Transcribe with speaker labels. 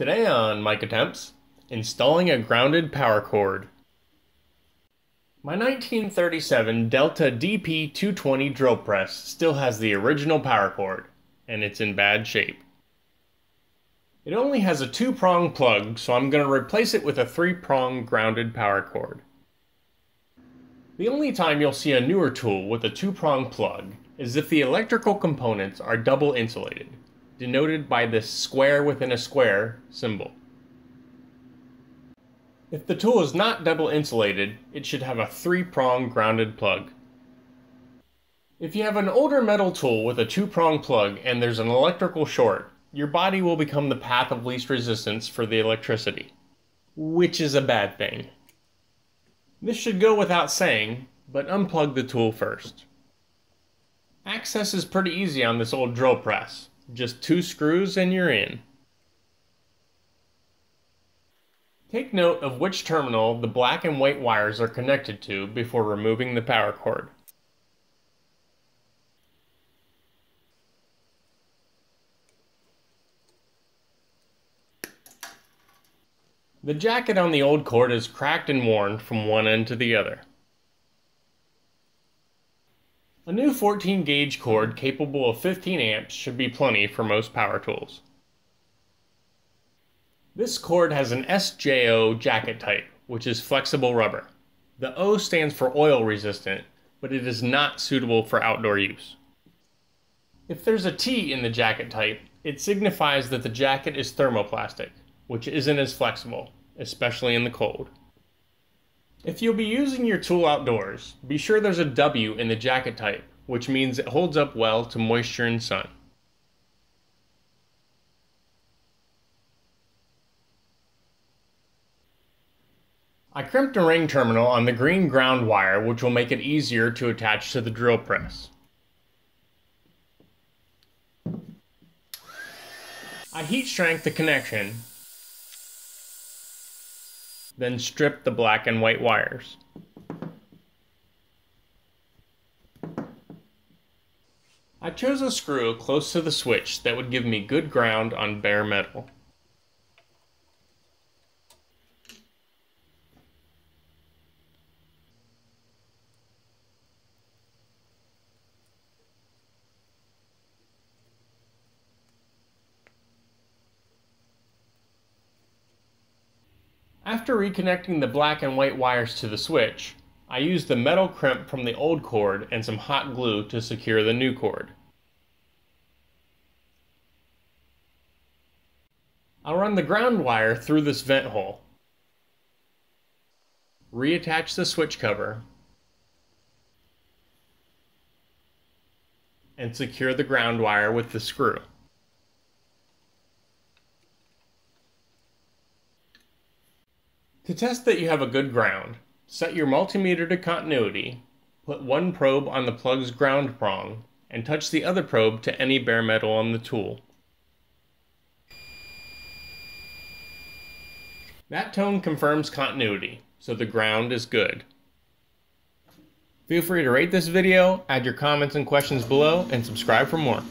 Speaker 1: Today on Mike Attempts, installing a grounded power cord. My 1937 Delta DP220 drill press still has the original power cord, and it's in bad shape. It only has a two-prong plug, so I'm going to replace it with a three-prong grounded power cord. The only time you'll see a newer tool with a two-prong plug is if the electrical components are double insulated denoted by the square within a square symbol. If the tool is not double insulated, it should have a three-prong grounded plug. If you have an older metal tool with a two-prong plug and there's an electrical short, your body will become the path of least resistance for the electricity, which is a bad thing. This should go without saying, but unplug the tool first. Access is pretty easy on this old drill press. Just two screws and you're in. Take note of which terminal the black and white wires are connected to before removing the power cord. The jacket on the old cord is cracked and worn from one end to the other. A new 14 gauge cord capable of 15 amps should be plenty for most power tools. This cord has an SJO jacket type, which is flexible rubber. The O stands for oil resistant, but it is not suitable for outdoor use. If there's a T in the jacket type, it signifies that the jacket is thermoplastic, which isn't as flexible, especially in the cold. If you'll be using your tool outdoors, be sure there's a W in the jacket type, which means it holds up well to moisture and sun. I crimped a ring terminal on the green ground wire which will make it easier to attach to the drill press. I heat shrank the connection then strip the black and white wires. I chose a screw close to the switch that would give me good ground on bare metal. After reconnecting the black and white wires to the switch, I used the metal crimp from the old cord and some hot glue to secure the new cord. I'll run the ground wire through this vent hole. Reattach the switch cover and secure the ground wire with the screw. To test that you have a good ground, set your multimeter to continuity, put one probe on the plug's ground prong, and touch the other probe to any bare metal on the tool. That tone confirms continuity, so the ground is good. Feel free to rate this video, add your comments and questions below, and subscribe for more.